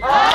Aye.